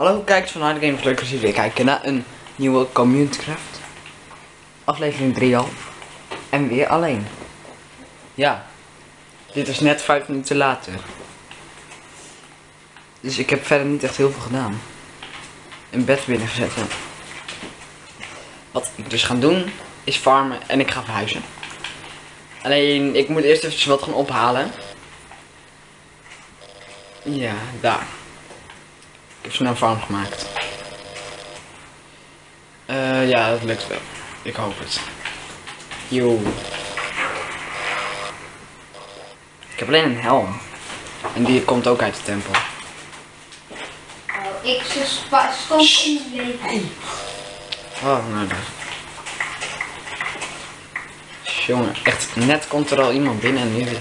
Hallo kijkers van Harde Games, leuk dat weer kijken naar een nieuwe Communitycraft. Aflevering 3 al. En weer alleen. Ja, dit is net 5 minuten later. Dus ik heb verder niet echt heel veel gedaan. Een bed binnengezet. Wat ik dus ga doen, is farmen en ik ga verhuizen. Alleen, ik moet eerst even wat gaan ophalen. Ja, daar. Ik heb snel een farm gemaakt. Eh, ja, dat lukt wel. Ik hoop het. Yo. Ik heb alleen een helm. En die komt ook uit de tempel. Oh, ik ze stond in leven. Oh, nou dan. Jongen, echt net komt er al iemand binnen en nu weer.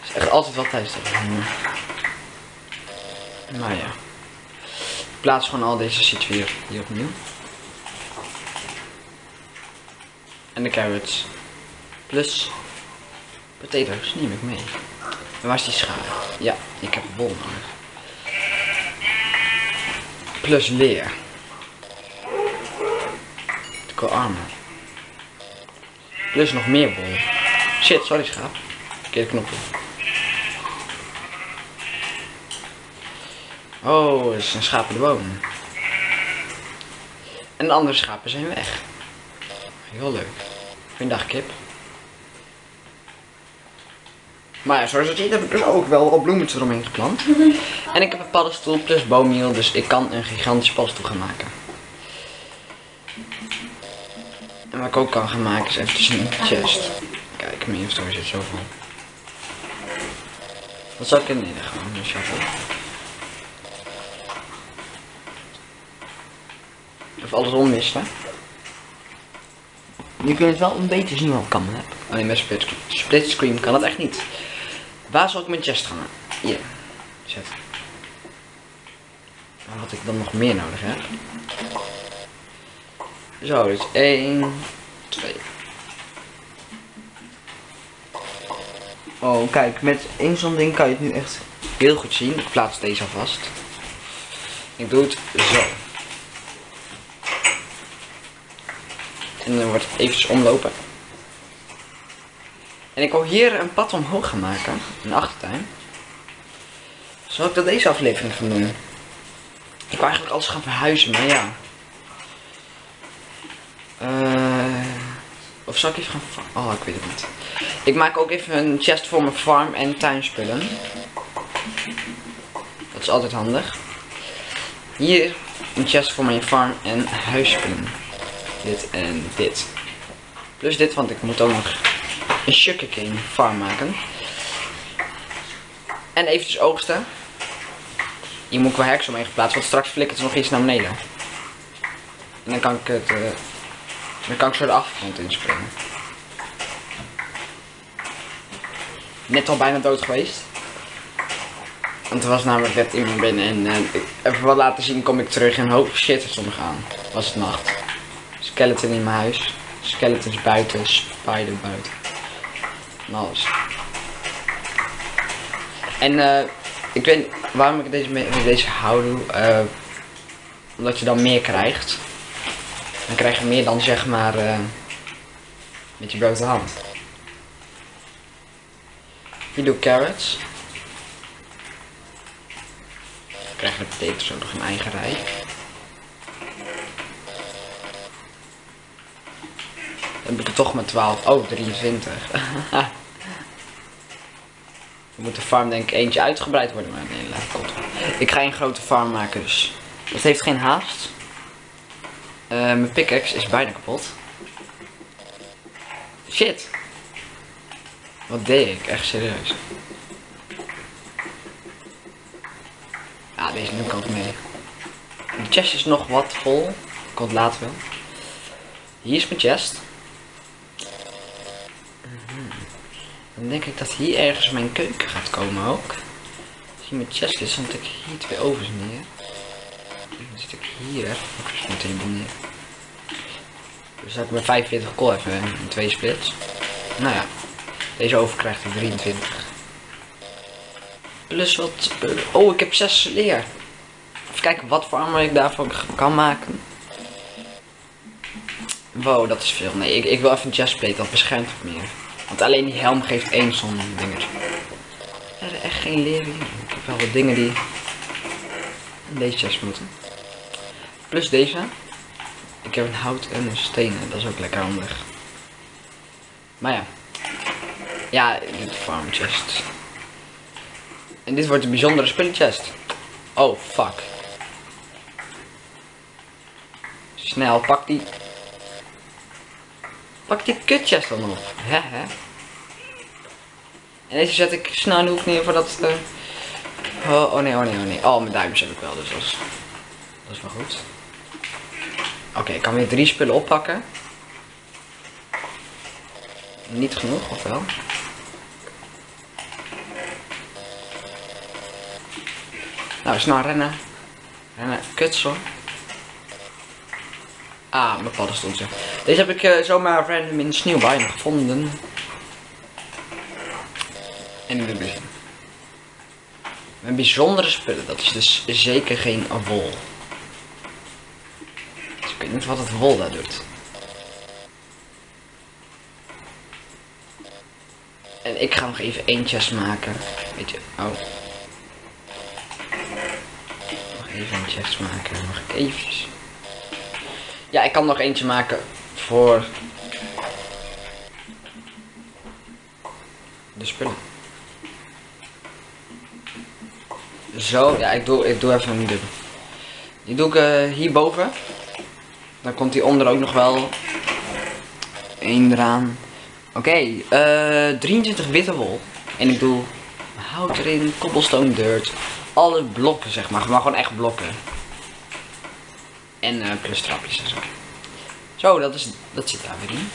Het is echt altijd wat tijdens dat. Maar ja. Ik plaats gewoon al deze weer hier opnieuw. En de carrots. Plus potatoes neem ik mee. En waar is die schaar? Ja, ik heb wol nodig. Plus leer. Ik wil armor. Plus nog meer wol. Shit, sorry schaap. Verkeerde knopje. Oh, er zijn schapen de boom. En de andere schapen zijn weg. Heel leuk. Goeiedag kip. Maar ja, zoals je ziet heb ik dus ook wel wat bloemetjes eromheen geplant. En ik heb een paddenstoel plus boommeal, dus ik kan een gigantische paddenstoel gaan maken. En wat ik ook kan gaan maken is eventjes een chest. Kijk, mijn inventory zit zo vol. Wat zal ik in midden gaan? Een Even alles omwisselen. Je kunt het wel een beetje zien wat ik kan heb. Alleen met split, screen kan dat echt niet. Waar zal ik mijn chest gaan? Hier. Zet. En wat ik dan nog meer nodig heb. Zo, dus 1, 2. Oh, kijk, met één zo'n ding kan je het nu echt heel goed zien. Ik plaats deze alvast. Ik doe het zo. En dan wordt het eventjes omlopen. En ik wil hier een pad omhoog gaan maken. Een achtertuin. Zal ik dat deze aflevering gaan doen? Ik wil eigenlijk alles gaan verhuizen, maar ja. Eh, of zal ik even gaan Oh, ik weet het niet. Ik maak ook even een chest voor mijn farm en tuinspullen. Dat is altijd handig. Hier een chest voor mijn farm en huisspullen. Dit en dit. Plus dit, want ik moet ook nog een sugarcane farm maken. En eventjes oogsten. Hier moet ik wel heks omheen geplaatst, want straks flikkert het nog iets naar beneden. En dan kan ik het... eh, dan kan ik zo de achtergrond inspringen. Net al bijna dood geweest. Want er was namelijk net iemand binnen en eh, even wat laten zien kom ik terug en hoop shit er stond nog aan. Was het nacht. Skeleton in mijn huis. Skeletons buiten, spider buiten. En alles. En eh, ik weet waarom ik deze, me- deze eh, omdat je dan meer krijgt. Dan krijg je meer dan zeg maar eh, met je blote hand. Hier doe carrots. Dan krijg je de ook nog een eigen rij. Dan heb ik er toch maar 12. Oh, 23. Dan moet de farm denk ik eentje uitgebreid worden. Maar nee, laat het goed. Ik ga een grote farm maken dus. Dat heeft geen haast. Eh, mijn pickaxe is bijna kapot. Shit. Wat deed ik? Echt serieus. Ja, deze neem ik ook mee. De chest is nog wat vol. Komt later wel. Hier is mijn chest. Denk ik dat hier ergens mijn keuken gaat komen ook. Als hier mijn chest is, dan zet ik hier twee ovens neer. Dan zit ik hier. Ook eens meteen neer. Dus zet ik mijn 45 kool even in twee splits. Nou ja, deze oven krijgt er 23. Plus wat... eh, oh, ik heb zes leer. Even kijken wat voor armor ik daarvan kan maken. Wow, dat is veel. Nee, ik, ik wil even een chestplate, dat beschermt het meer. Want alleen die helm geeft één zo'n dingetje. Er is echt geen leer hier. Ik heb wel wat dingen die in deze chest moeten. Plus deze. Ik heb een hout en een stenen. Dat is ook lekker handig. Maar ja. Ja, dit is farm chest. En dit wordt een bijzondere spullenchest. Oh, fuck. Snel, pak die. Pak die kutchest dan op. Hè, hè. En deze zet ik snel in de hoek neer voordat het... eh, Oh, oh nee, oh nee, oh nee. Oh, mijn duimpjes heb ik wel, dus dat is, dat is wel goed. Oké, ik kan weer drie spullen oppakken. Niet genoeg, of wel? Nou, snel rennen. Rennen. Kutsel. Ah, mijn paddenstoeltje. Deze heb ik eh, zomaar random in de sneeuwbij gevonden. En in de buurt. Mijn bijzondere spullen, dat is dus zeker geen wol. Dus ik weet niet wat het wol daar doet. En ik ga nog even één chest maken. Weet je, oh. Nog even een chest maken, mag ik eventjes. Ja, ik kan nog eentje maken voor de spullen. Zo, ja, ik doe, ik doe even een dubbel. Die doe ik eh, hierboven. Dan komt die onder ook nog wel. Eén eraan. Oké, eh 23 witte wol. En ik doe hout erin, cobblestone dirt. Alle blokken zeg maar, maar gewoon echt blokken. En eh plus trapjes en zo. Zo, dat, is, dat zit daar weer in.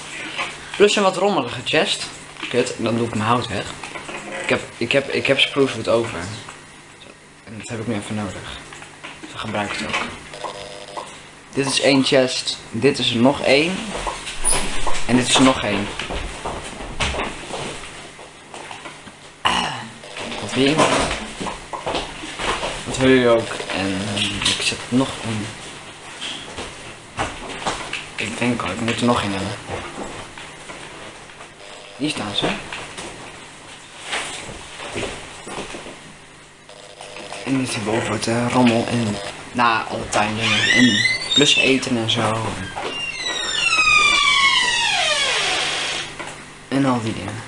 Plus een wat rommelige chest. Kut, dan doe ik mijn hout weg. Ik heb, ik heb, ik heb over. En dat heb ik nu even nodig. Dus dan gebruik ik het ook. Dit is één chest. Dit is er nog één. En dit is er nog één. Ah, Wat je? Dat wil je ook. En ik zet nog een. Ik denk al, ik moet er nog een hebben. Hier staan ze. En dit hierboven wordt eh, rommel en na alle tuindingen. En plus eten en zo. En al die dingen.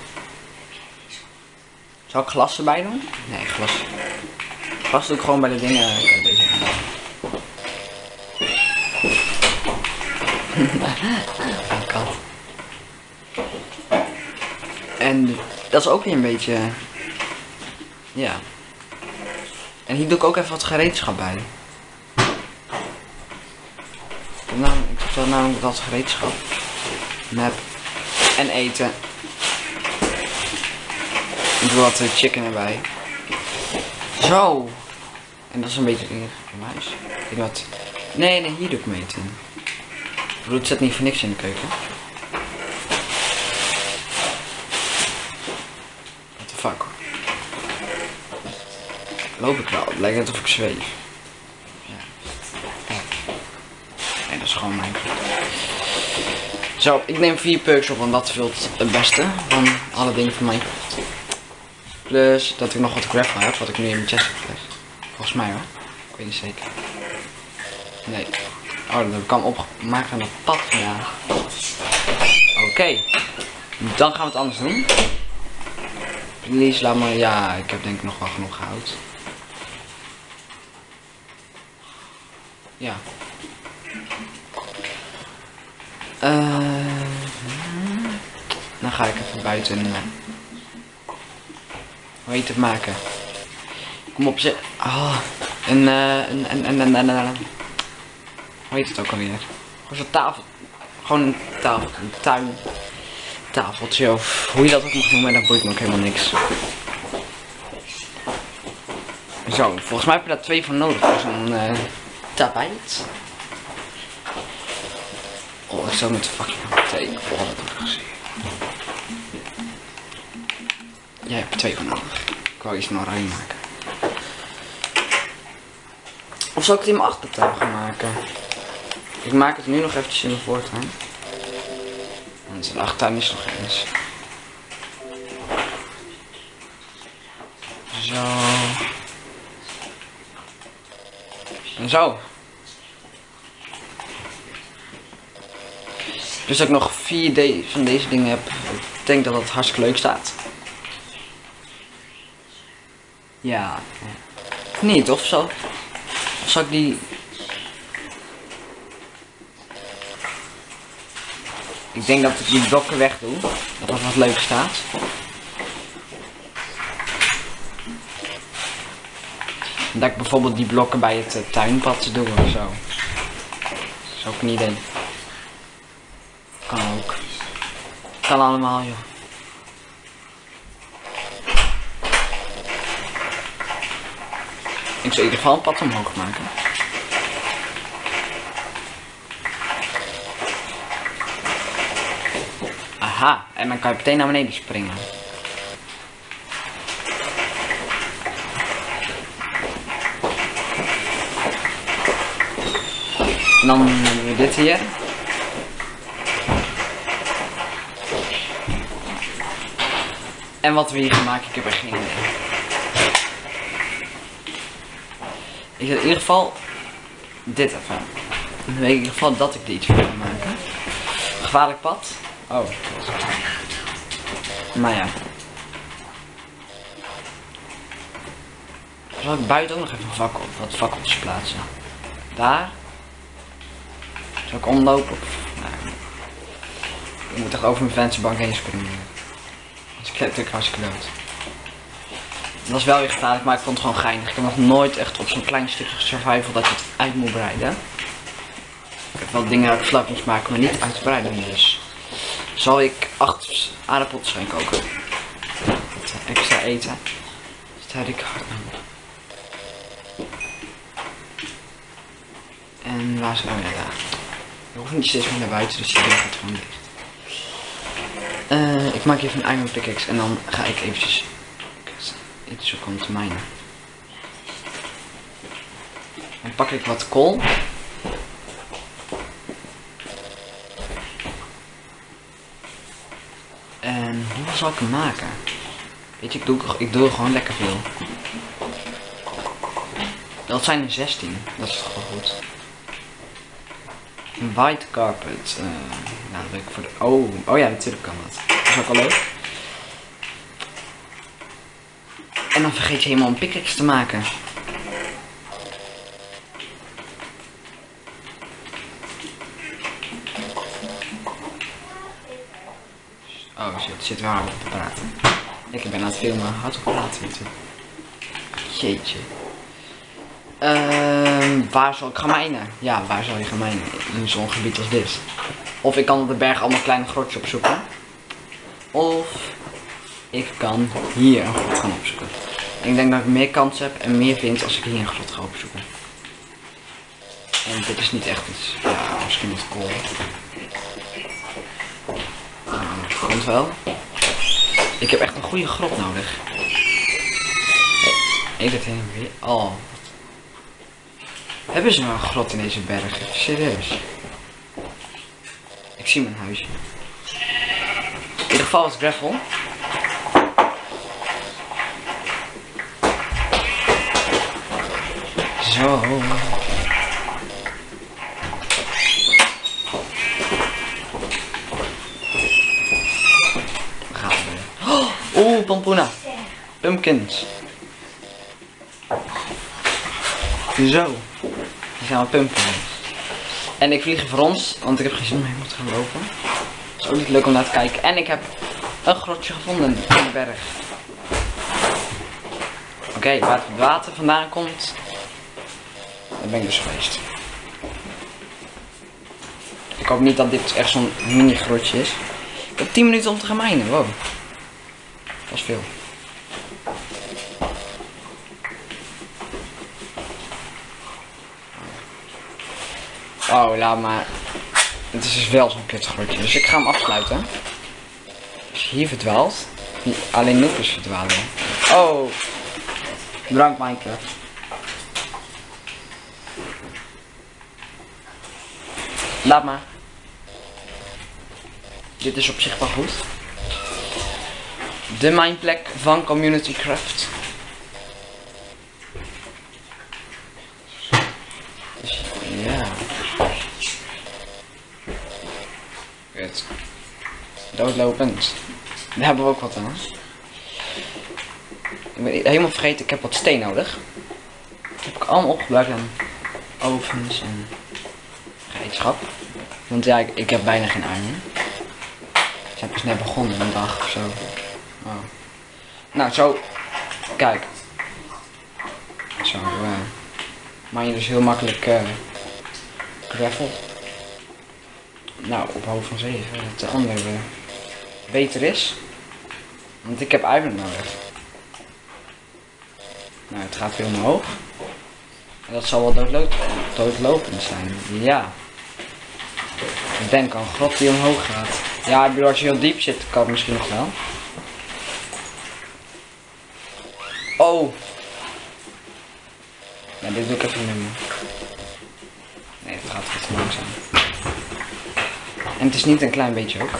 Zal ik glas erbij doen? Nee, glas. Glas doe ik gewoon bij de dingen. Een kat. En dat is ook weer een beetje. Ja. En hier doe ik ook even wat gereedschap bij. Ik heb namelijk, ik wel namelijk wat gereedschap. Map. En eten. Ik doe wat eh, chicken erbij. Zo. En dat is een beetje een muis. Ik wat. Nee, nee, hier doe ik mee. Het zit niet voor niks in de keuken. What the fuck? Loop ik wel? Het lijkt net of ik zweef. Ja. Nee, dat is gewoon mijn Zo, ik neem vier perks op, want dat vult het beste van alle dingen van mij. Plus dat ik nog wat gravel heb, wat ik nu in mijn chest heb. Volgens mij hoor. Ik weet niet zeker. Nee. Oh, dat kan opmaken aan het pad vandaag. Oké. Dan gaan we het anders doen. Please, laat me... Ja, ik heb denk ik nog wel genoeg gehouden. Ja. Eh, dan ga ik even buiten. eh, hoe heet het maken? Kom op, ze. Oh, een, eh, een, een, een, een, een- Hoe heet het ook alweer? Gewoon zo'n tafel. Gewoon een tafel. Een tuin. Tafeltje of hoe je dat ook mag noemen, dat boeit me ook helemaal niks. Zo, volgens mij heb je daar twee van nodig voor zo'n eh tapijt. Oh, ik zou met fucking thee. Oh, dat heb ik gezien. Jij hebt twee van nodig. Ik wou iets nog ruim maken. Of zal ik het in mijn achtertuin gaan maken? Ik maak het nu nog eventjes in mijn voortuin. En zijn achtertuin is nog eens. Zo. En zo. Dus dat ik nog vier de van deze dingen heb. Ik denk dat dat hartstikke leuk staat. Ja. Niet, of zo. Zal ik die... Ik denk dat ik die blokken weg doe. Dat dat wat leuk staat. Dat ik bijvoorbeeld die blokken bij het eh, tuinpad doe of zo. Dat is ook een idee. Kan ook. Kan allemaal joh. Ik zou in ieder geval een pad omhoog maken. Aha, en dan kan je meteen naar beneden springen. En dan hebben we dit hier. En wat we hier gaan maken, ik heb er geen idee. Ik zet in ieder geval dit even. Dan weet ik in ieder geval dat ik er iets van ga maken. Gevaarlijk pad. Oh. Maar ja. Zal ik buiten ook nog even een fakkel, wat fakkeltjes plaatsen? Daar. Zal ik omlopen? Nee. Ik moet toch over mijn vensterbank heen springen. Dus ik heb natuurlijk hartstikke dood. Dat was wel weer gevaarlijk, maar ik vond het gewoon geinig. Ik heb nog nooit echt op zo'n klein stukje survival dat je het uit moet breiden. Ik heb wel dingen uit moest maken, maar niet uitbreiden dus. Zal ik acht aardappels gaan koken. Met extra eten. Dus daar ik hard nodig. En waar oh ja daar. Je hoeft niet steeds meer naar buiten, dus die deur gaat gewoon dicht. Eh, ik maak even een iron pickaxe en dan ga ik eventjes iets zoeken om te mijnen. Dan pak ik wat kool. En hoeveel zal ik hem maken? Weet je, ik doe, ik doe er gewoon lekker veel. Dat zijn er 16. Dat is toch wel goed. Een white carpet. eh nou, ik voor de... Oh, oh ja, natuurlijk kan dat. Dat is ook wel leuk. En dan vergeet je helemaal een pickaxe te maken. Shit, zit weer hard op te praten. Ik ben aan het filmen, hard op praten natuurlijk. Jeetje. Ehm, waar zal ik gaan mijnen? Ja, waar zal je gaan mijnen? In zo'n gebied als dit. Of ik kan op de berg allemaal kleine grotjes opzoeken. Of ik kan hier een grot gaan opzoeken. En ik denk dat ik meer kans heb en meer vind als ik hier een grot ga opzoeken. En dit is niet echt iets. Ja, misschien wat kool. Nou, dat komt wel. Ik heb echt een goede grot nodig. Hey, dat heen weer. Oh. Hebben ze nou een grot in deze bergen? Serieus. Ik zie mijn huisje. In ieder geval is gravel. Zo. We gaan weer. Oh, Oeh, pompoena. Pumpkins. Zo. Die gaan we pumpkins. En ik vlieg voor ons, want ik heb geen zin om helemaal te gaan lopen. Het is ook niet leuk om naar te kijken. En ik heb een grotje gevonden in de berg. Oké, waar het water vandaan komt, daar ben ik dus geweest. Ik hoop niet dat dit echt zo'n mini grotje is. Ik heb 10 minuten om te gaan mijnen, wow. Dat is veel. Oh, laat maar. Het is dus wel zo'n kutgroetje. Dus ik ga hem afsluiten. Is hier verdwaalt. Alleen Noekers verdwalen. Oh. bedankt Minecraft. Laat maar. Dit is op zich wel goed. De mijnplek van Community Craft. Dus, ja. Kut. Doodlopend. Daar hebben we ook wat aan. Ik ben helemaal vergeten, ik heb wat steen nodig. Dat heb ik allemaal opgebruikt aan ovens en gereedschap. Want ja, ik, heb bijna geen iron. Ik heb dus net begonnen, een dag of zo. Nou, zo. Kijk. Zo, uh, maar je dus heel makkelijk uh. Nou, op hoofd van 7, dat de andere beter is. Want ik heb iron nodig. Nou, het gaat weer omhoog. En dat zal wel doodlo doodlopend zijn. Ja. Ik denk al grot die omhoog gaat. Ja, ik bedoel, als je heel diep zit, kan het misschien nog wel. Oh. Nee, dit doe ik even niet meer. Nee, het gaat wat langzaam. En het is niet een klein beetje ook.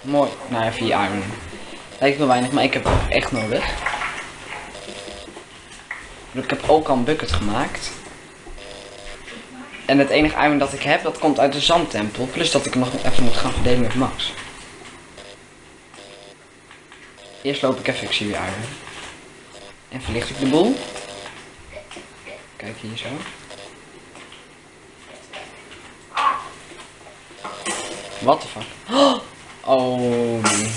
Mooi. Nou ja, 4 iron. Lijkt wel weinig, maar ik heb het echt nodig. Ik heb ook al een bucket gemaakt. En het enige iron dat ik heb, dat komt uit de zandtempel. Plus dat ik nog even moet gaan verdelen met Max. Eerst loop ik even, ik zie weer iron. En verlicht ik de boel. Kijk hier zo. What the fuck? Oh nee.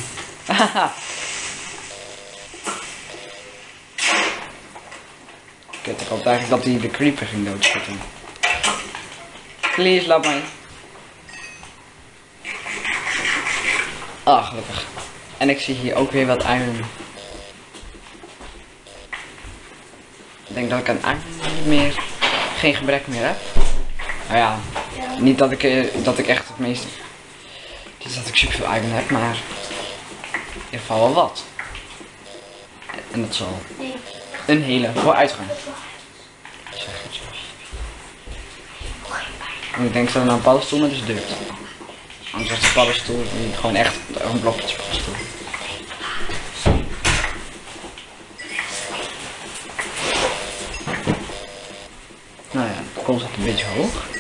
Kut, ik hoopte eigenlijk dat hij de creeper ging doodschieten. Please, laat mij. Ah, gelukkig. En ik zie hier ook weer wat iron. Ik denk dat ik aan niet meer, geen gebrek meer heb. Nou ja, niet dat ik, eh, dat ik echt het meeste, niet dat ik superveel iron heb, maar in ieder wel wat. En dat zal een hele vooruitgang. Ik denk dat er nou een paddenstoel met is deurt. Anders was de paddenstoel gewoon echt een blokje paddenstoel. Nou ja, de kool zit een beetje hoog.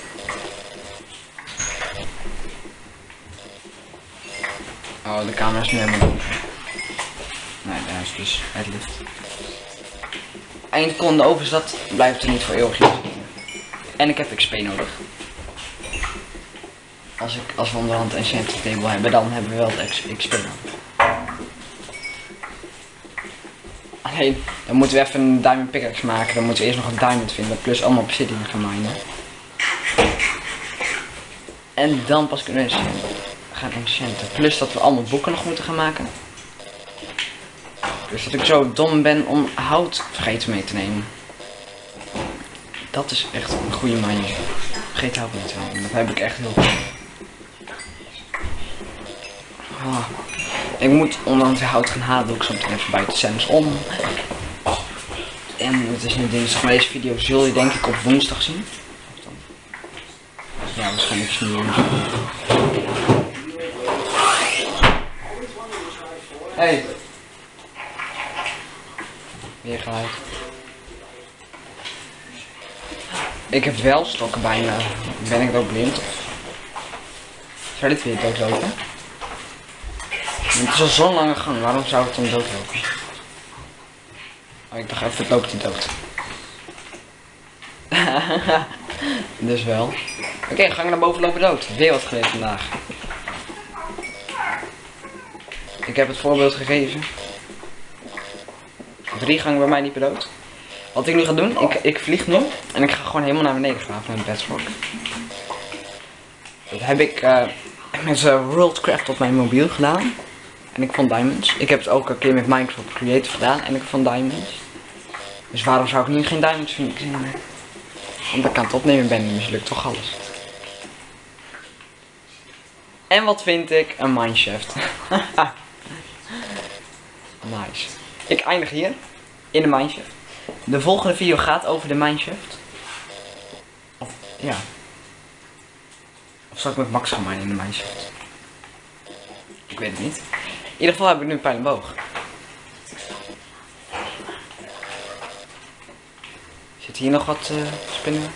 Oh, de camera is nu helemaal. Nee, daar is dus het licht. Eén kon de oven zat, blijft er niet voor eeuwig. En ik heb XP nodig. Als, ik, als we onderhand een enchanted table hebben, dan hebben we wel de XP nodig. Alleen, dan moeten we even een diamond pickaxe maken. Dan moeten we eerst nog een diamond vinden, plus allemaal obsidian gaan minen. En dan pas kunnen we gaan enchanten. Plus dat we allemaal boeken nog moeten gaan maken. Dus dat ik zo dom ben om hout vergeten mee te nemen. Dat is echt een goede manier. Vergeet hout mee te nemen. Dat heb ik echt heel goed. Oh. Ik moet weer hout gaan halen. Doe ik zo meteen even buiten Sam's om. En het is nu dinsdag. Maar deze video zul je denk ik op woensdag zien. Ja, waarschijnlijk is het. Hey. Weer geluid. Ik heb wel stokken bij me. Ben ik ook blind? Zou dit weer doodlopen? Het is al zo'n lange gang, waarom zou het dan doodlopen? Oh, ik dacht even, het loopt niet dood. dus wel. Oké, okay, naar boven lopen dood. Weer wat geleerd vandaag. Ik heb het voorbeeld gegeven. Drie gangen bij mij niet dood. Wat ik nu ga doen, ik, ik vlieg nu en ik ga gewoon helemaal naar beneden graven met bedrock. Dat heb ik uh, met uh, Worldcraft op mijn mobiel gedaan. En ik vond diamonds. Ik heb het ook een keer met Minecraft Creative gedaan en ik vond diamonds. Dus waarom zou ik nu geen diamonds vinden? Omdat ik aan het opnemen ben en mislukt toch alles. En wat vind ik? Een mineshaft. nice. Ik eindig hier in de mineshaft. De volgende video gaat over de mineshaft. Ja. Of zal ik met Max gaan minen in de Mineshaft? Ik weet het niet. In ieder geval heb ik nu een pijl en boog. Zit hier nog wat eh spinnen?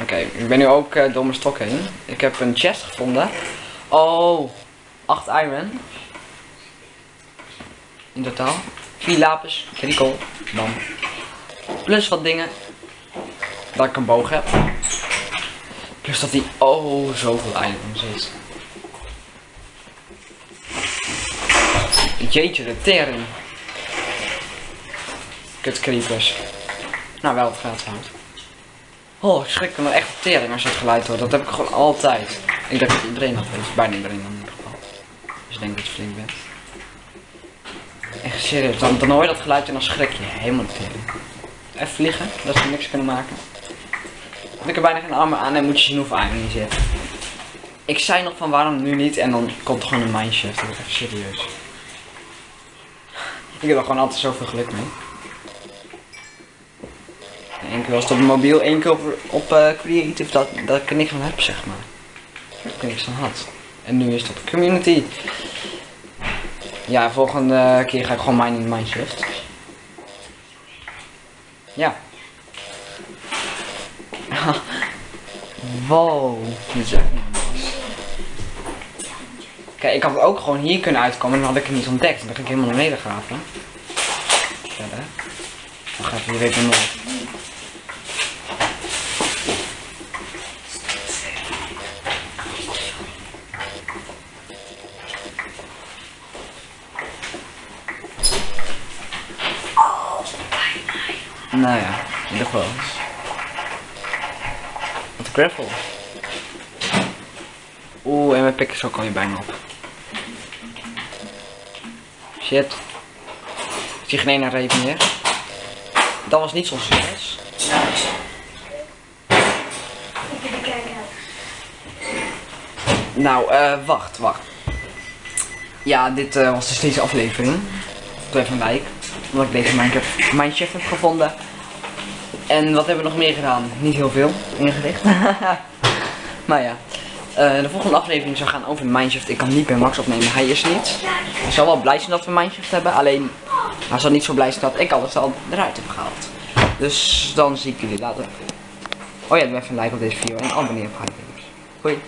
Oké, ik ben nu ook eh, door mijn stok heen. Ik heb een chest gevonden. Oh, 8 iron. In totaal. 4 lapis, 3 kool. Dan. Plus wat dingen. Dat ik een boog heb. Plus dat die oh zoveel items is. Jeetje, de tering. Kut creepers. Nou, wel het gaat houdt. Oh, ik schrik me echt tering als je het geluid hoort. Dat heb ik gewoon altijd. Ik denk dat iedereen dat weet. Bijna iedereen in ieder geval. Dus ik denk dat je flink bent. Serieus. Dan, dan hoor je dat geluid en dan schrik je helemaal tering. Even vliegen, dat ze niks kunnen maken. Ik heb bijna geen armen aan en moet je zien hoeveel iron hier zit. Ik zei nog van waarom nu niet en dan komt er gewoon een mineshift. Dat is echt serieus. Ik heb er gewoon altijd zoveel geluk mee. Eén keer was het op mobiel, één keer op, op eh, creative dat, dat ik er niks van heb, zeg maar. Dat ik er niks van had. En nu is het op community. Ja, volgende keer ga ik gewoon mine in Mineshift. Ja. wow, is. Kijk, ik had ook gewoon hier kunnen uitkomen en dan had ik het niet ontdekt. Dan ging ik helemaal naar beneden graven. Verder. Dan ga ik hier even nog. Nou ja, in ieder geval. Wat Oeh, en mijn pik is ook alweer bijna op. Shit. Ik zie geen ene reep meer. Dat was niet zo'n succes. Nou, eh, wacht, wacht. Ja, dit eh, was dus deze aflevering. Ik doe even een. Omdat ik deze Minecraft Minecraft heb gevonden. En wat hebben we nog meer gedaan? Niet heel veel. Ingericht. maar ja. Eh, de volgende aflevering zou gaan over Minecraft. Ik kan niet bij Max opnemen. Hij is niet. Hij zal wel blij zijn dat we Minecraft hebben. Alleen, hij zal niet zo blij zijn dat ik alles al eruit heb gehaald. Dus dan zie ik jullie later. Oh ja, doe even een like op deze video en abonneer op Hype Games. Hoi.